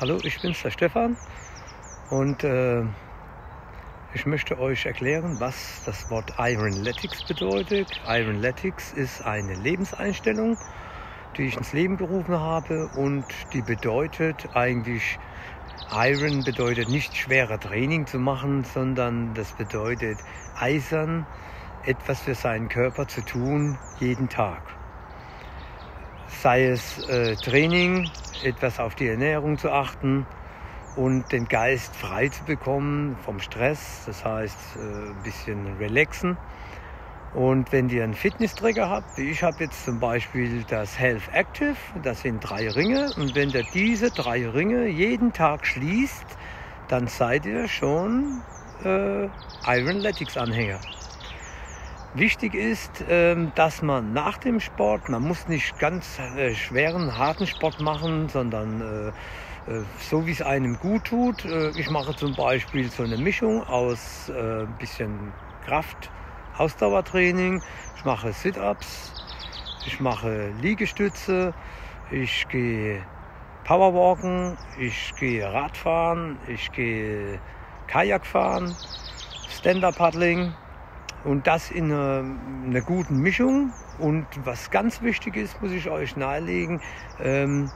Hallo, ich bin's, der Stefan. Und äh, ich möchte euch erklären, was das Wort Ironletics bedeutet. Ironletics ist eine Lebenseinstellung, die ich ins Leben gerufen habe und die bedeutet eigentlich, Iron bedeutet nicht schwerer Training zu machen, sondern das bedeutet eisern etwas für seinen Körper zu tun, jeden Tag. Sei es äh, Training, etwas auf die Ernährung zu achten, und den Geist frei zu bekommen vom Stress, das heißt äh, ein bisschen relaxen. Und wenn ihr einen Fitnessträger habt, wie ich habe jetzt zum Beispiel das Health Active, das sind drei Ringe. Und wenn ihr diese drei Ringe jeden Tag schließt, dann seid ihr schon äh, Ironletics Anhänger. Wichtig ist, ähm, dass man nach dem Sport, man muss nicht ganz äh, schweren, harten Sport machen, sondern äh, äh, so wie es einem gut tut. Ich mache zum Beispiel so eine Mischung aus ein bisschen Kraft, Ausdauertraining. Ich mache Sit-ups, ich mache Liegestütze, ich gehe Powerwalken, ich gehe Radfahren, ich gehe Kajakfahren, Stand-up-Paddling und das in einer, einer, guten Mischung. Und was ganz wichtig ist, muss ich euch nahelegen, ähm,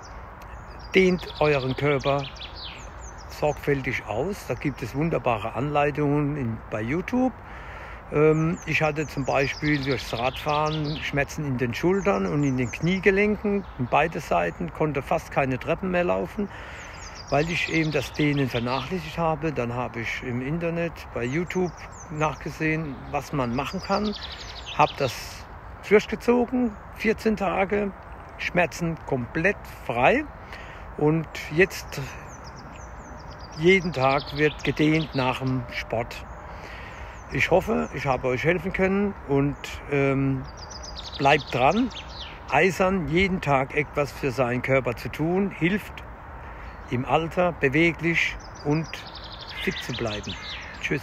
dehnt euren Körper sorgfältig aus. Da gibt es wunderbare Anleitungen in, bei YouTube. Ähm, ich hatte zum Beispiel durchs Radfahren Schmerzen in den Schultern und in den Kniegelenken, in beide Seiten, konnte fast keine Treppen mehr laufen, weil ich eben das Dehnen vernachlässigt habe. Dann habe ich im Internet bei YouTube nachgesehen, was man machen kann, habe das durchgezogen, 14 Tage, Schmerzen komplett frei. Und jetzt jeden Tag wird gedehnt nach dem Sport. Ich hoffe, ich habe euch helfen können und ähm, bleibt dran. Eisern, jeden Tag etwas für seinen Körper zu tun, hilft im Alter beweglich und fit zu bleiben. Tschüss.